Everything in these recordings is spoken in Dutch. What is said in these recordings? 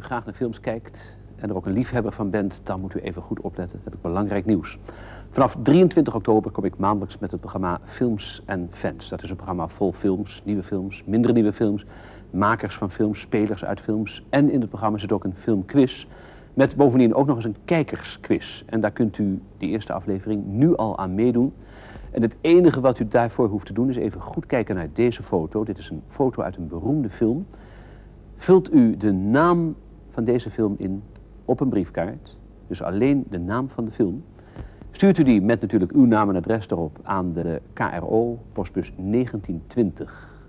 graag naar films kijkt en er ook een liefhebber van bent, dan moet u even goed opletten. Dat heb ik belangrijk nieuws. Vanaf 23 oktober kom ik maandelijks met het programma Films en Fans. Dat is een programma vol films, nieuwe films, minder nieuwe films, makers van films, spelers uit films. En in het programma zit ook een filmquiz met bovendien ook nog eens een kijkersquiz. En daar kunt u die eerste aflevering nu al aan meedoen. En het enige wat u daarvoor hoeft te doen is even goed kijken naar deze foto. Dit is een foto uit een beroemde film. Vult u de naam van deze film in op een briefkaart. Dus alleen de naam van de film. Stuurt u die met natuurlijk uw naam en adres erop aan de KRO, postbus 1920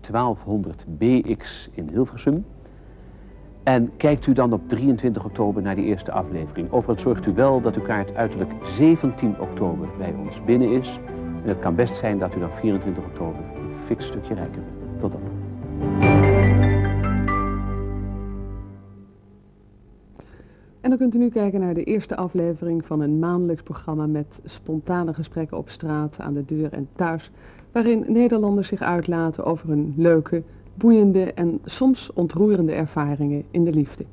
1200 BX in Hilversum. En kijkt u dan op 23 oktober naar die eerste aflevering. Overigens zorgt u wel dat uw kaart uiterlijk 17 oktober bij ons binnen is. En het kan best zijn dat u dan 24 oktober een fix stukje rijker bent. Tot dan. Dan kunt u nu kijken naar de eerste aflevering van een maandelijks programma met spontane gesprekken op straat, aan de deur en thuis, waarin Nederlanders zich uitlaten over hun leuke, boeiende en soms ontroerende ervaringen in de liefde.